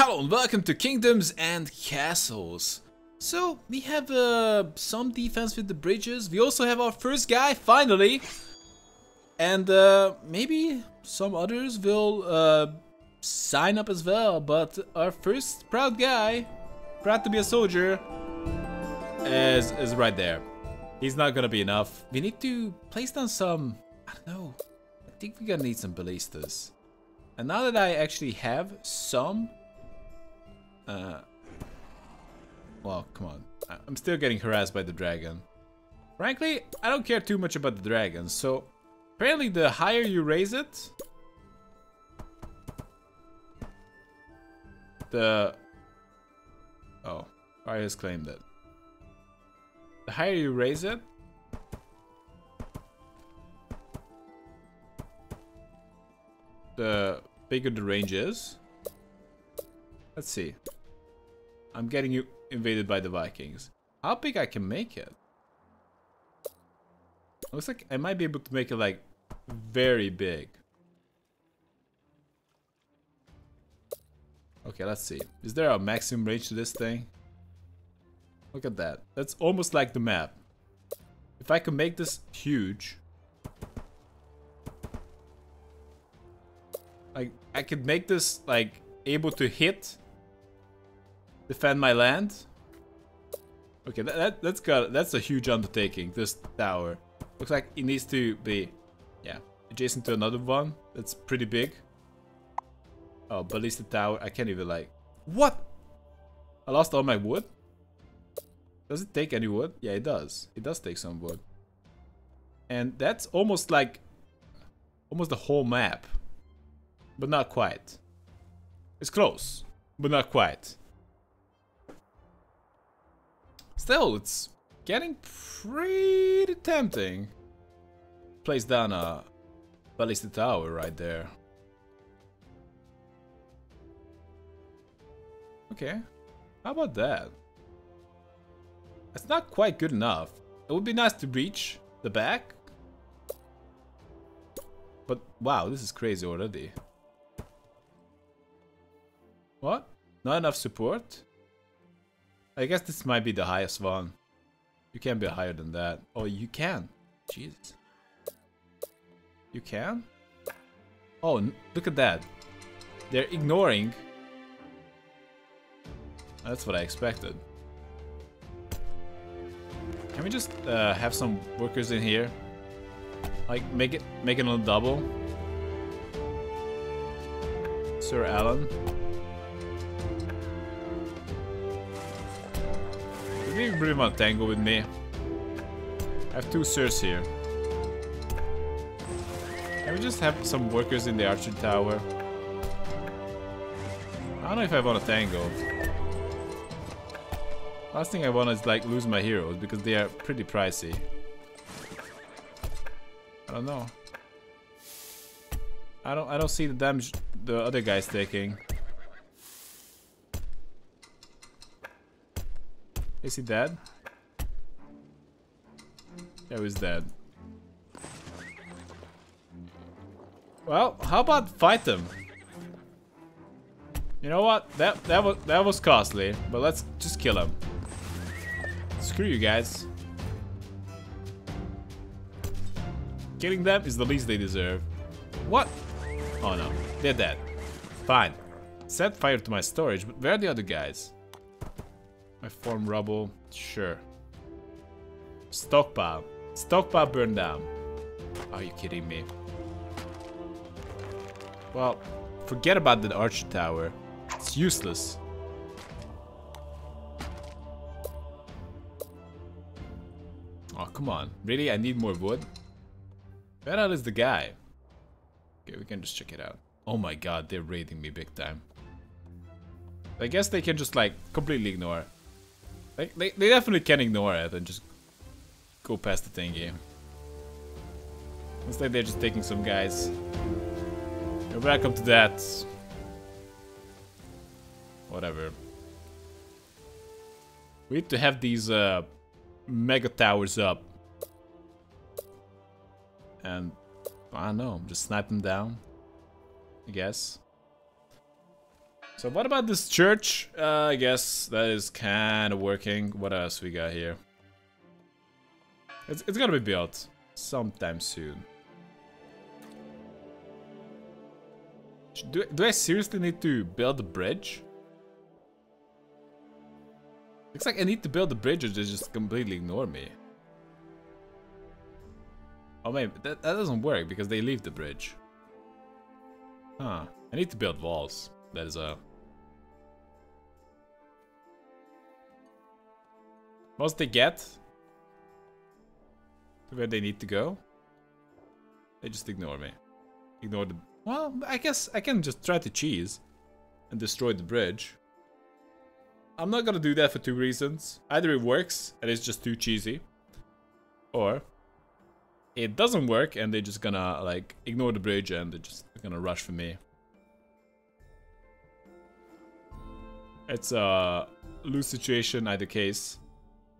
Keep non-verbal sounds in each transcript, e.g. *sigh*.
Hello and welcome to Kingdoms and Castles. So, we have uh, some defense with the bridges. We also have our first guy, finally. And uh, maybe some others will uh, sign up as well. But our first proud guy, proud to be a soldier, is, is right there. He's not gonna be enough. We need to place down some, I don't know. I think we're gonna need some ballistas. And now that I actually have some uh, well, come on. I'm still getting harassed by the dragon. Frankly, I don't care too much about the dragon, so apparently the higher you raise it, the... Oh, I just claimed it. The higher you raise it, the bigger the range is. Let's see. I'm getting you invaded by the Vikings. How big I can make it? Looks like I might be able to make it like very big. Okay, let's see. Is there a maximum range to this thing? Look at that. That's almost like the map. If I can make this huge... Like, I could make this, like, able to hit defend my land. Okay, that, that that's got that's a huge undertaking. This tower looks like it needs to be, yeah, adjacent to another one that's pretty big. Oh, ballista tower. I can't even like. What? I lost all my wood. Does it take any wood? Yeah, it does. It does take some wood. And that's almost like, almost the whole map, but not quite. It's close, but not quite. Still, it's getting pretty tempting. Place down a ballista tower right there. Okay, how about that? That's not quite good enough. It would be nice to reach the back. But wow, this is crazy already. What? Not enough support? I guess this might be the highest one. You can't be higher than that. Oh, you can. Jesus. You can? Oh, look at that. They're ignoring. That's what I expected. Can we just uh, have some workers in here? Like, make it, make it on double? Sir Alan? Want to tangle with me? I have two sirs here. Can we just have some workers in the archer tower? I don't know if I want to tangle. Last thing I want is like lose my heroes because they are pretty pricey. I don't know. I don't I don't see the damage the other guy's taking. Is he dead? Yeah, he's dead. Well, how about fight them? You know what? That that was that was costly, but let's just kill him. Screw you guys. Killing them is the least they deserve. What? Oh no, they're dead. Fine. Set fire to my storage, but where are the other guys? My farm rubble, sure. Stockpile. Stockpile burned down. Are you kidding me? Well, forget about the archer tower. It's useless. Oh, come on. Really? I need more wood? Where is the guy? Okay, we can just check it out. Oh my god, they're raiding me big time. I guess they can just like completely ignore they, they, definitely can ignore it and just go past the thingy. like they're just taking some guys. You're welcome to that. Whatever. We need to have these uh, mega towers up. And I don't know, just snipe them down. I guess. So what about this church? Uh, I guess that is kind of working. What else we got here? It's, it's gonna be built sometime soon. Do, do I seriously need to build a bridge? Looks like I need to build a bridge or they just completely ignore me. Oh, maybe that, that doesn't work because they leave the bridge. Huh. I need to build walls. That is a... Once they get to where they need to go, they just ignore me. Ignore the... Well, I guess I can just try to cheese and destroy the bridge. I'm not gonna do that for two reasons. Either it works and it's just too cheesy, or it doesn't work and they're just gonna like ignore the bridge and they're just gonna rush for me. It's a loose situation either case.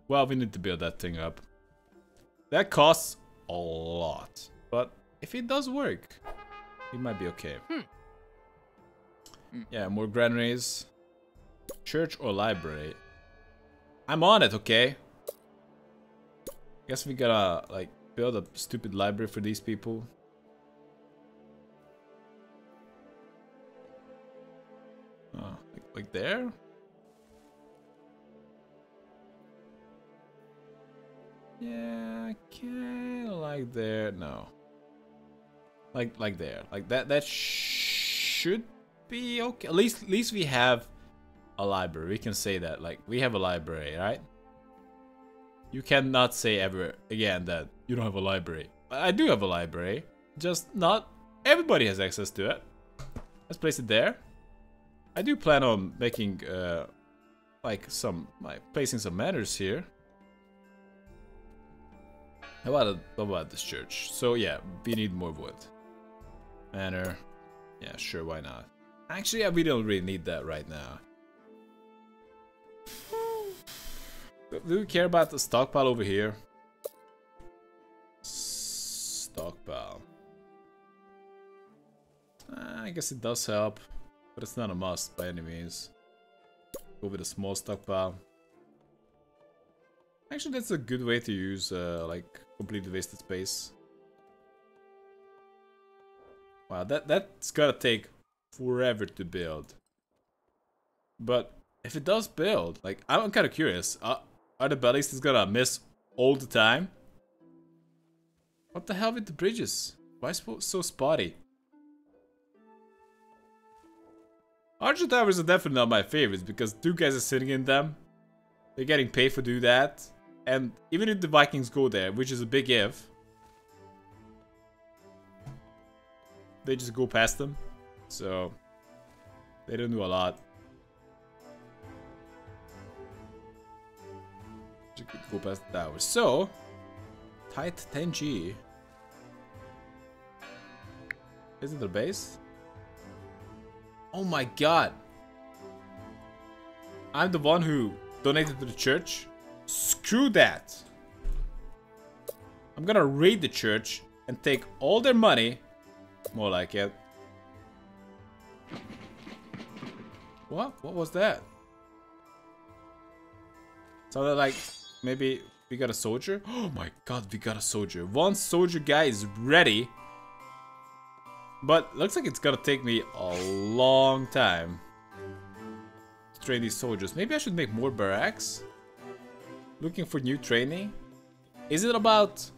Well, we need to build that thing up. That costs a lot. But if it does work, it might be okay. Hmm. Yeah, more granaries. Church or library? I'm on it, okay? Guess we gotta, like, build a stupid library for these people. Oh, like, like there? Yeah, kinda like there. No. Like like there. Like that that sh should be okay. At least at least we have a library. We can say that. Like we have a library, right? You cannot say ever again that you don't have a library. I do have a library. Just not everybody has access to it. Let's place it there. I do plan on making uh like some like placing some manors here. How about, about this church? So yeah, we need more wood. Manor. Yeah, sure, why not? Actually, yeah, we don't really need that right now. Do we care about the stockpile over here? Stockpile. Uh, I guess it does help, but it's not a must by any means. Go with a small stockpile. Actually, that's a good way to use, uh, like, completely wasted space. Wow, that that's gotta take forever to build. But if it does build, like, I'm kind of curious. Uh, are the ballistas gonna miss all the time? What the hell with the bridges? Why so spotty? Archer towers are definitely not my favorites because two guys are sitting in them. They're getting paid for do that. And even if the Vikings go there, which is a big if, they just go past them. So, they don't do a lot. Just go past the towers. So, tight 10G. Is it the base? Oh my god. I'm the one who donated to the church. Screw that. I'm gonna raid the church and take all their money. More like it. What? What was that? Sounded like maybe we got a soldier? *gasps* Oh my god, we got a soldier. One soldier guy is ready. But looks like it's gonna take me a long time to train these soldiers. Maybe I should make more barracks? Looking for new training? Is it about...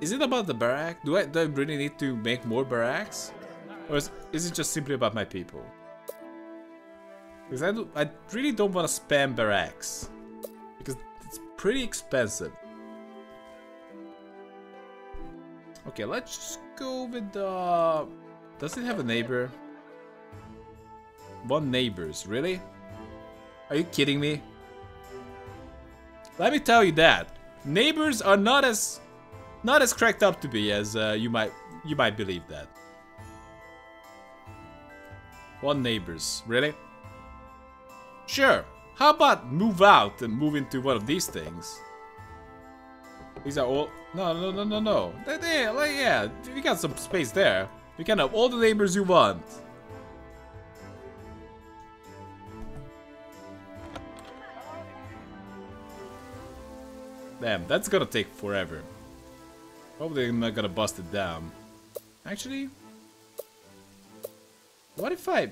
Is it about the barrack? Do I, do I really need to make more barracks? Or is, is it just simply about my people? Because I, do, I really don't want to spam barracks. Because it's pretty expensive. Okay, let's just go with the... Does it have a neighbor? One neighbors, really? Are you kidding me? Let me tell you that neighbors are not as not as cracked up to be as uh, you might you might believe that. One neighbors, really? Sure. How about move out and move into one of these things? These are all no no no no no. They, they like yeah, we got some space there. We can have all the neighbors you want. Damn, that's gonna take forever. Probably I'm not gonna bust it down. Actually, what if I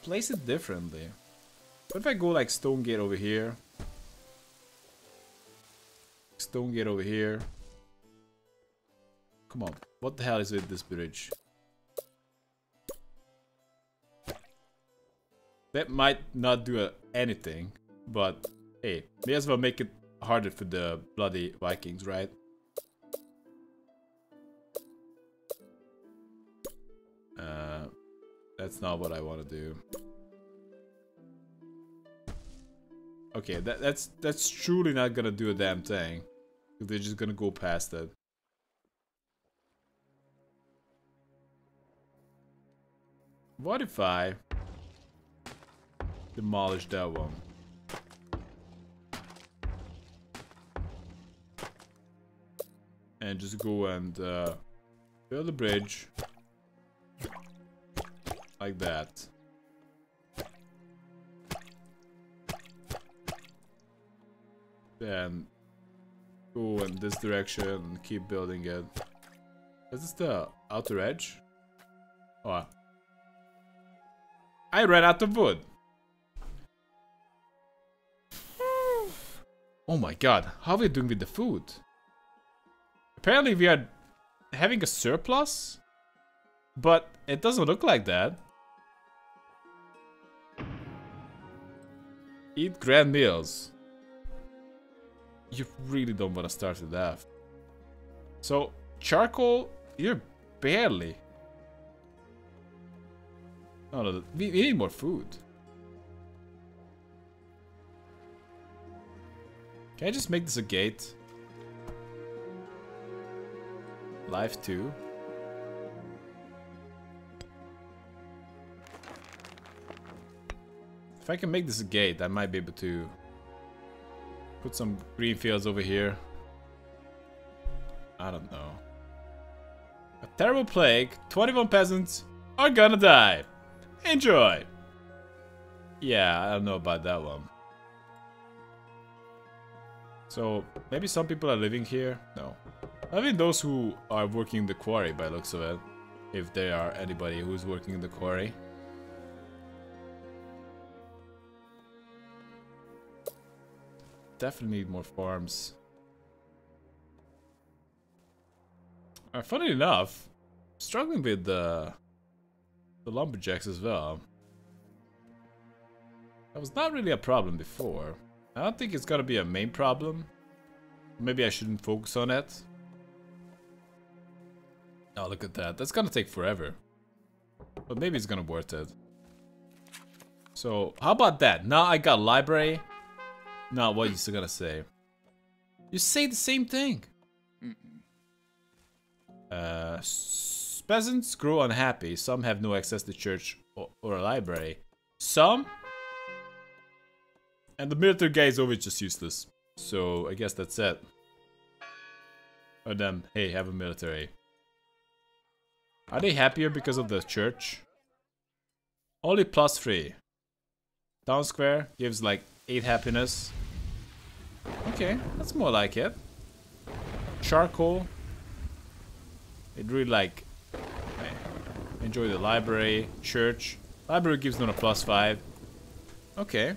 place it differently? What if I go like stone gate over here? Stone gate over here. Come on, what the hell is with this bridge? That might not do anything, but hey, may as well make it harder for the bloody Vikings, right? Uh, that's not what I want to do. Okay, that, that's that's truly not gonna do a damn thing. They're just gonna go past it. What if I demolish that one? And just go and uh, build a bridge. Like that. Then go in this direction and keep building it. Is this the outer edge? Oh. I ran out of wood. Oh my god, how are we doing with the food? Apparently we are having a surplus, but it doesn't look like that. Eat grand meals. You really don't want to start with that. So, charcoal, you're barely. Oh no, we, we need more food. Can I just make this a gate? Life 2. If I can make this a gate, I might be able to put some green fields over here. I don't know. A terrible plague, 21 peasants are gonna die. Enjoy! Yeah, I don't know about that one. So, maybe some people are living here? No. I mean those who are working the quarry by looks of it. If there are anybody who's working in the quarry. Definitely need more farms. Uh, funny enough, struggling with the, the lumberjacks as well. That was not really a problem before. I don't think it's gonna be a main problem. Maybe I shouldn't focus on it. Oh, look at that. That's gonna take forever. But maybe it's gonna worth it. So, how about that? Now I got library. Now, what you still gonna say? You say the same thing. Uh, peasants grow unhappy. Some have no access to church or, or a library. Some? And the military guy is always just useless. So, I guess that's it. Or them, hey, have a military. Are they happier because of the church? Only plus 3. Town square gives like 8 happiness. Okay, that's more like it. Charcoal. It really like enjoy the library, church. Library gives them a plus 5. Okay.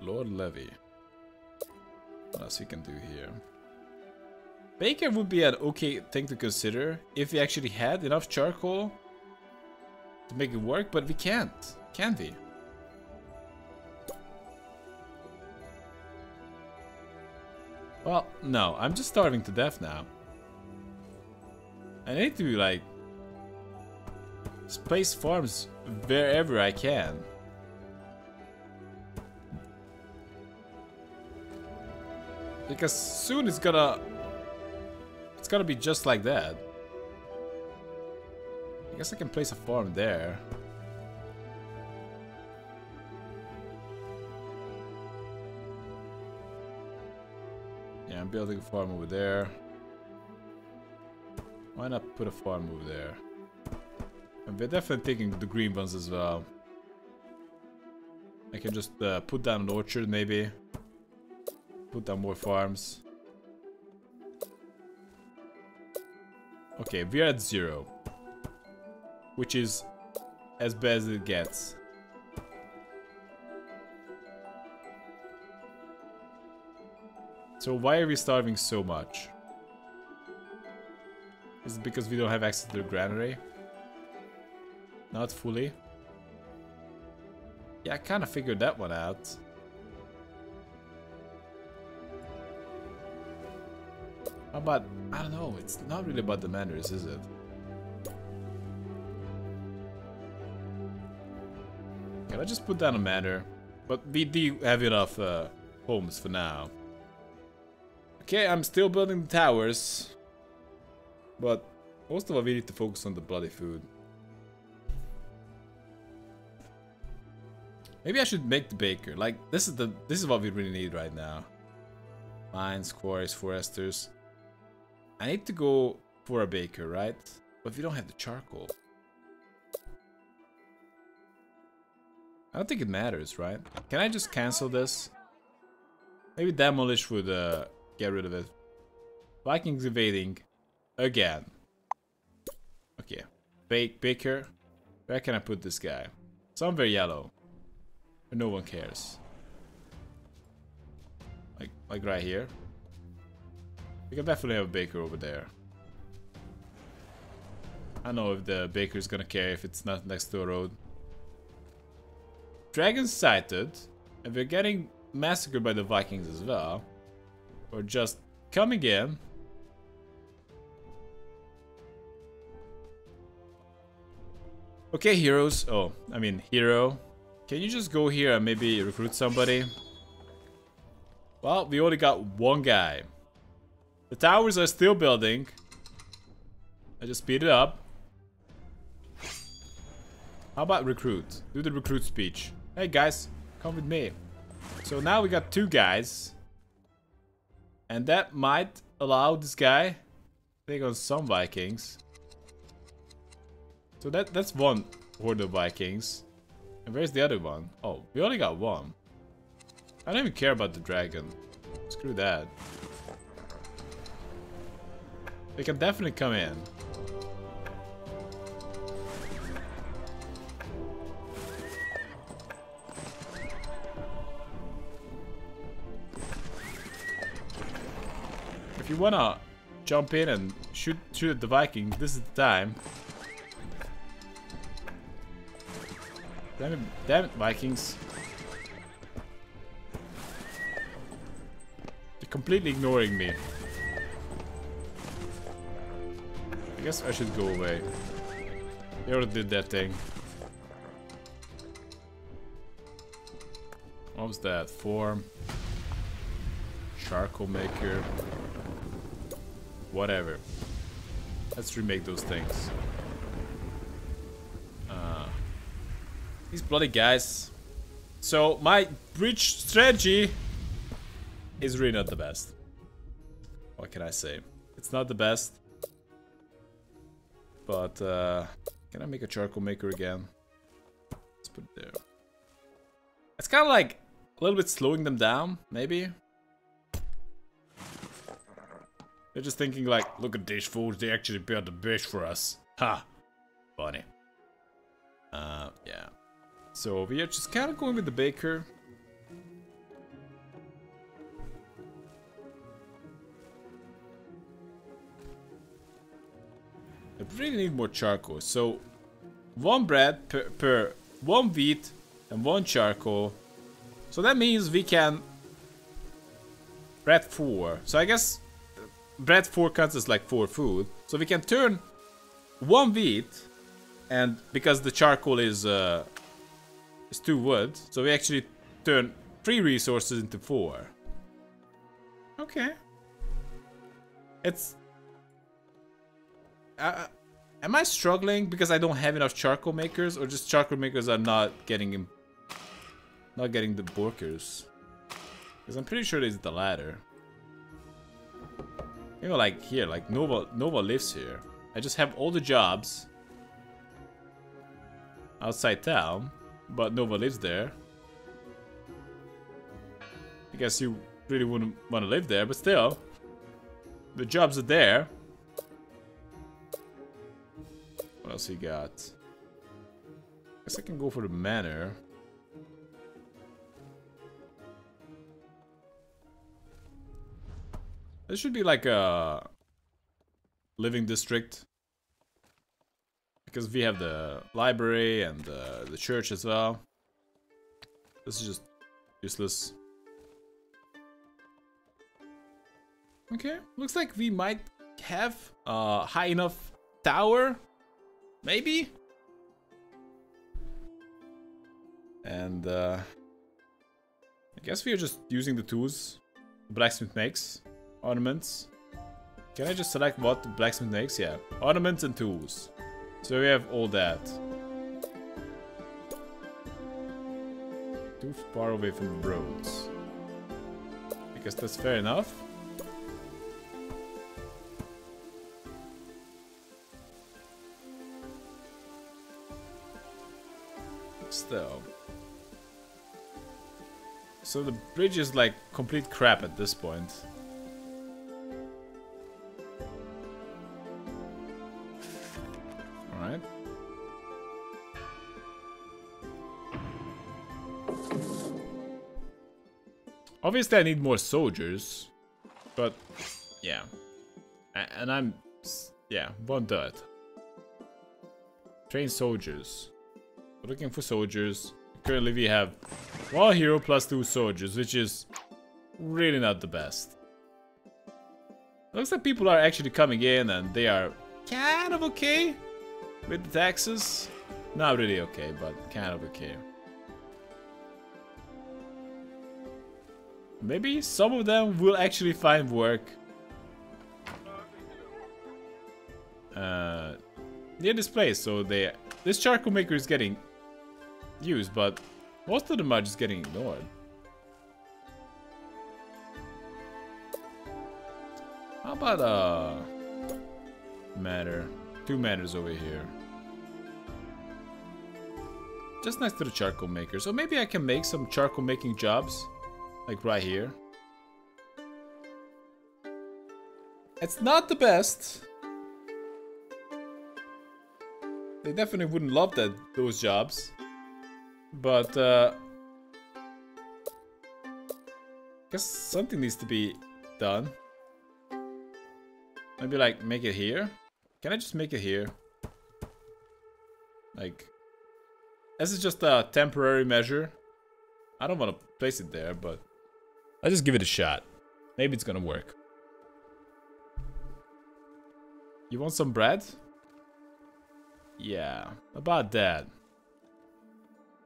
Lord Levy. What else we can do here? Baker would be an okay thing to consider if we actually had enough charcoal to make it work, but we can't, can we? Well, no, I'm just starving to death now. I need to, like, space farms wherever I can. Because soon it's gonna gonna be just like that. I guess I can place a farm there. Yeah, I'm building a farm over there. Why not put a farm over there? And we're definitely taking the green ones as well. I can just uh, put down an orchard maybe. Put down more farms. Okay, we're at zero. Which is as bad as it gets. So why are we starving so much? Is it because we don't have access to the granary? Not fully. Yeah, I kind of figured that one out. About, I don't know, it's not really about the manors, is it? Can I just put down a manor? But we do have enough uh, homes for now. Okay, I'm still building the towers. But most of all, we need to focus on the bloody food. Maybe I should make the baker. Like this is the this is what we really need right now. Mines, quarries, foresters. I need to go for a baker, right? But we don't have the charcoal. I don't think it matters, right? Can I just cancel this? Maybe demolish would uh, get rid of it. Vikings invading again. Okay, bake baker. Where can I put this guy? Somewhere yellow no one cares. Like, like right here. We can definitely have a baker over there. I don't know if the baker's gonna care if it's not next to a road. Dragons sighted, and we're getting massacred by the Vikings as well. Or just coming in. Okay, heroes. Oh, I mean, hero. Can you just go here and maybe recruit somebody? Well, we only got one guy. The towers are still building. I just speed it up. How about recruit? Do the recruit speech. Hey guys, come with me. So now we got two guys. And that might allow this guy take on some Vikings. So that that's one horde of Vikings. And where's the other one? Oh, we only got one. I don't even care about the dragon. Screw that. They can definitely come in. If you wanna jump in and shoot shoot at the Vikings, this is the time. Damn it, damn it, Vikings. They're completely ignoring me. I guess I should go away. They already did that thing. What was that? Form. Charcoal maker. Whatever. Let's remake those things. Uh, these bloody guys. So my bridge strategy is really not the best. What can I say? It's not the best. But uh, can I make a charcoal maker again? Let's put it there. It's kind of like a little bit slowing them down, maybe. They're just thinking like, look at these fools, they actually built the bridge for us. Ha! Funny. Uh, yeah. So we are just kind of going with the baker. I really need more charcoal. So one bread per, per one wheat and one charcoal. So that means we can bread four. So I guess bread four counts as like four food. So we can turn one wheat and because the charcoal is uh, is two wood. So we actually turn three resources into four. Okay. It's... Uh, am I struggling because I don't have enough charcoal makers? Or just charcoal makers are not getting... Not getting the workers? Because I'm pretty sure it's the latter. You know, like here, like Nova, Nova lives here. I just have all the jobs outside town. But Nova lives there. I guess you really wouldn't want to live there, but still. The jobs are there. What else we got? I guess I can go for the manor. This should be like a living district. Because we have the library and uh, the church as well. This is just useless. Okay, looks like we might have a high enough tower. Maybe? And uh, I guess we are just using the tools blacksmith makes. Ornaments. Can I just select what the blacksmith makes? Yeah. Ornaments and tools. So we have all that. Too far away from the roads. I guess that's fair enough. Still. So the bridge is like complete crap at this point. Alright. Obviously I need more soldiers, but yeah. And I'm, yeah, won't do it. Train soldiers. Looking for soldiers. Currently we have one hero plus two soldiers, which is really not the best. Looks like people are actually coming in and they are kind of okay with the taxes. Not really okay, but kind of okay. Maybe some of them will actually find work. Uh, near this place, so they this charcoal maker is getting used, but most of them are just getting ignored. How about uh matter? Two matters over here. Just next to the charcoal maker. So maybe I can make some charcoal making jobs. Like right here. It's not the best. They definitely wouldn't love that those jobs. But uh I guess something needs to be done. Maybe like make it here? Can I just make it here? Like this is just a temporary measure. I don't want to place it there, but I'll just give it a shot. Maybe it's gonna work. You want some bread? Yeah, about that.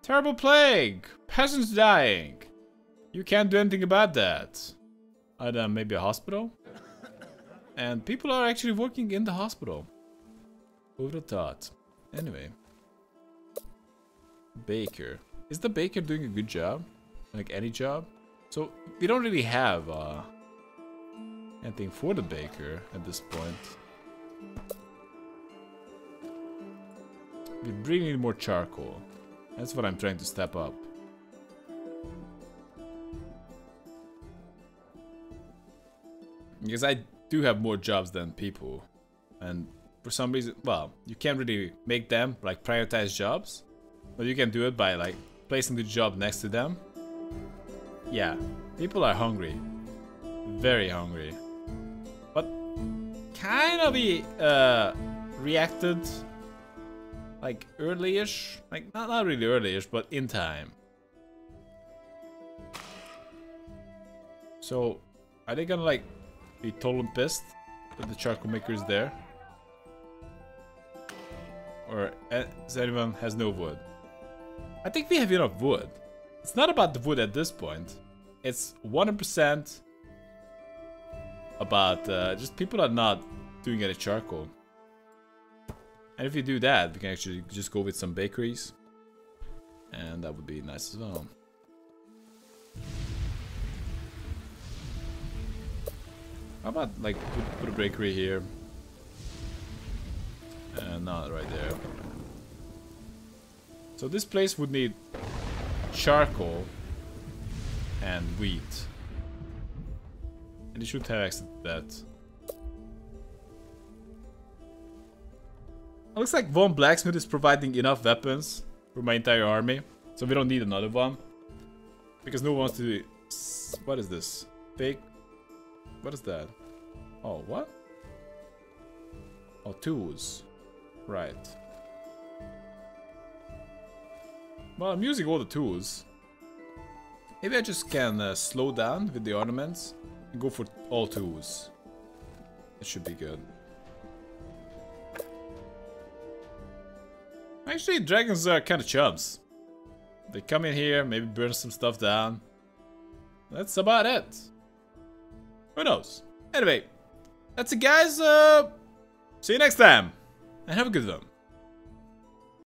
Terrible plague! Peasants dying! You can't do anything about that. I don't maybe a hospital? *laughs* And people are actually working in the hospital. Who would have thought? Anyway. Baker. Is the baker doing a good job? Like any job? So we don't really have uh, anything for the baker at this point. We really need more charcoal. That's what I'm trying to step up. Because I do have more jobs than people. And for some reason, well, you can't really make them like prioritize jobs. But you can do it by like placing the job next to them. Yeah, people are hungry. Very hungry. But kind of be uh, reacted like early-ish. Like not, not really early-ish, but in time. So are they gonna like be totally pissed that the charcoal maker is there? Or uh, does anyone has no wood? I think we have enough wood. It's not about the wood at this point. It's 100% about uh, just people are not doing any charcoal. And if you do that, we can actually just go with some bakeries. And that would be nice as well. How about like put, put a bakery here? And not right there. So this place would need charcoal and wheat. And they should have access to that. Looks like one blacksmith is providing enough weapons for my entire army. So we don't need another one. Because no one wants to... What is this? Fake? What is that? Oh, what? Oh, tools. Right. Well, I'm using all the tools. Maybe I just can uh, slow down with the ornaments and go for all tools. It should be good. Actually, dragons are kind of chubs. They come in here, maybe burn some stuff down. That's about it. Who knows? Anyway, that's it guys. Uh, see you next time. And have a good one.